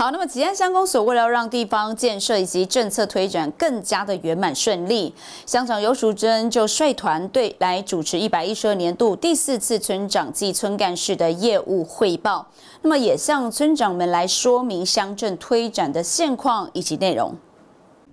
好，那么吉安乡公所为了让地方建设以及政策推展更加的圆满顺利，乡长尤淑珍就率团队来主持一百一十二年度第四次村长暨村干事的业务汇报，那么也向村长们来说明乡镇推展的现况以及内容。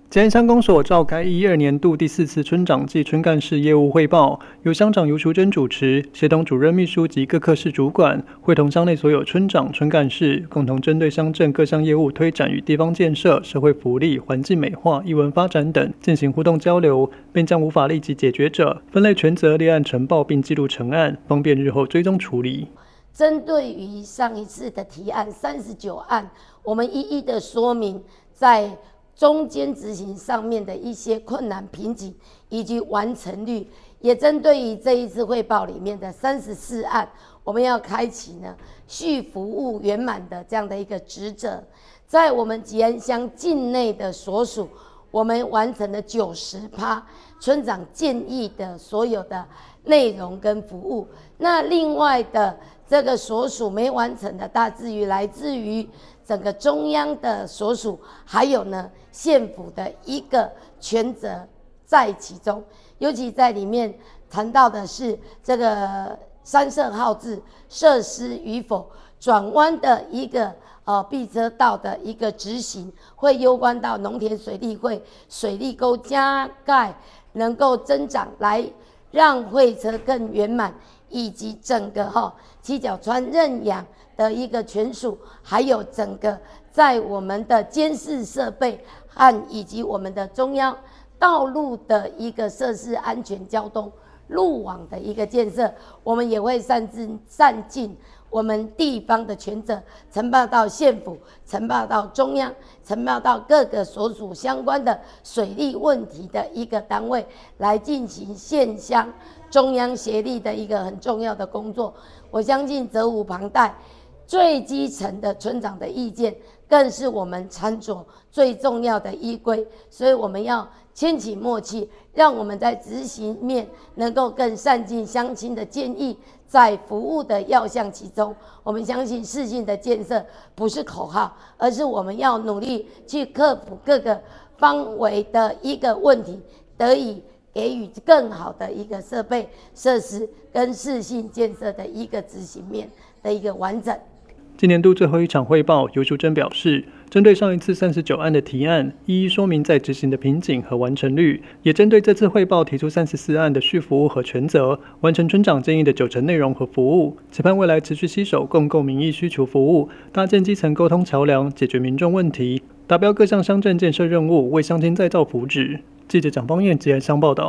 吉安乡公所召开一二年度第四次村长暨村干事业务汇报，由乡长尤淑珍主持，协同主任秘书及各科室主管，会同乡内所有村长、村干事，共同针对乡镇各项业务推展与地方建设、社会福利、环境美化、艺文发展等进行互动交流，并将无法立即解决者分类权责立案呈报，并记录成案，方便日后追踪处理。针对于上一次的提案三十九案，我们一一的说明在。中间执行上面的一些困难瓶颈以及完成率，也针对于这一次汇报里面的三十四案，我们要开启呢续服务圆满的这样的一个职责，在我们吉安乡境内的所属，我们完成了九十趴村长建议的所有的内容跟服务，那另外的这个所属没完成的，大致于来自于。整个中央的所属，还有呢县府的一个权责在其中，尤其在里面谈到的是这个三色号字设施与否，转弯的一个呃避车道的一个执行，会攸关到农田水利会水利沟加盖能够增长，来让会车更圆满，以及整个哈七角川认养。的一个权属，还有整个在我们的监视设备和以及我们的中央道路的一个设施安全交通路网的一个建设，我们也会善尽善尽我们地方的权责，呈报到县府，呈报到中央，呈报到各个所属相关的水利问题的一个单位来进行县乡中央协力的一个很重要的工作。我相信责无旁贷。最基层的村长的意见，更是我们餐桌最重要的依归，所以我们要牵起默契，让我们在执行面能够更善尽乡亲的建议，在服务的要项其中，我们相信市性的建设不是口号，而是我们要努力去克服各个方位的一个问题，得以给予更好的一个设备设施跟市性建设的一个执行面的一个完整。今年度最后一场汇报，尤淑珍表示，针对上一次三十九案的提案，一一说明在执行的瓶颈和完成率，也针对这次汇报提出三十四案的续服务和权责，完成村长建议的九成内容和服务，期盼未来持续携手共构民意需求服务，搭建基层沟通桥梁，解决民众问题，达标各项乡镇建设任务，为乡亲再造福祉。记者蒋方燕、吉安乡报道。